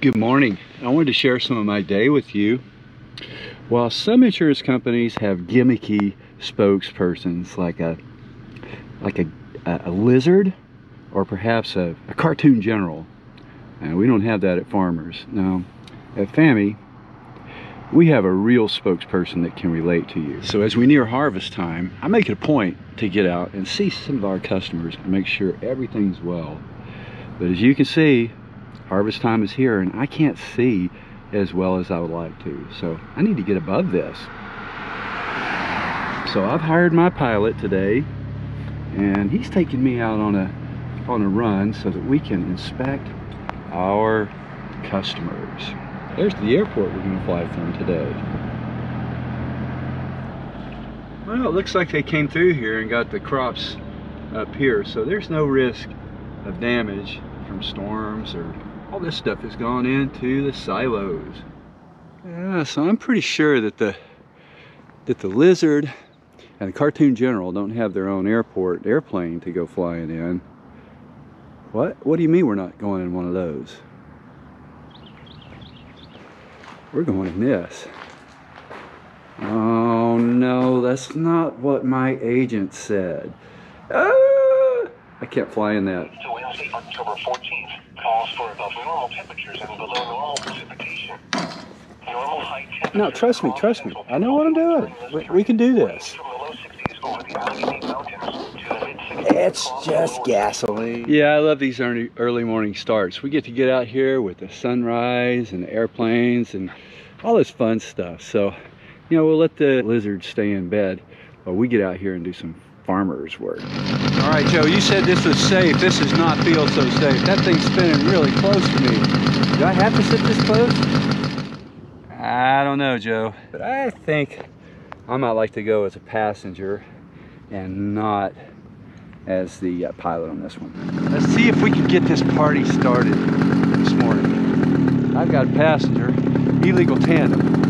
Good morning. I wanted to share some of my day with you. While some insurance companies have gimmicky spokespersons like a like a, a lizard or perhaps a, a cartoon general, and we don't have that at Farmers. Now, at FAMI, we have a real spokesperson that can relate to you. So as we near harvest time, I make it a point to get out and see some of our customers and make sure everything's well. But as you can see, harvest time is here and I can't see as well as I would like to. So I need to get above this. So I've hired my pilot today and he's taking me out on a on a run so that we can inspect our customers. There's the airport we're to fly from today. Well, it looks like they came through here and got the crops up here, so there's no risk of damage from storms or all this stuff has gone into the silos. Yeah, so I'm pretty sure that the that the lizard and the cartoon general don't have their own airport airplane to go flying in. What? What do you mean we're not going in one of those? We're going in this. Oh no, that's not what my agent said. Ah, I can't fly in that. To Wednesday, October 14th, calls for above normal temperatures and below normal precipitation. Normal high temperatures. No, trust me, trust me. I know what I'm doing. We, we can do this. From the low 60s over the Allegheny Mountains to the mid 60s. It's just gasoline. Yeah, I love these early, early morning starts. We get to get out here with the sunrise and the airplanes and all this fun stuff. So, you know, we'll let the lizards stay in bed while we get out here and do some farmer's work. All right, Joe, you said this was safe. This does not feel so safe. That thing's spinning really close to me. Do I have to sit this close? I don't know, Joe. But I think I might like to go as a passenger and not as the uh, pilot on this one. Let's see if we can get this party started this morning. I've got a passenger, illegal tandem.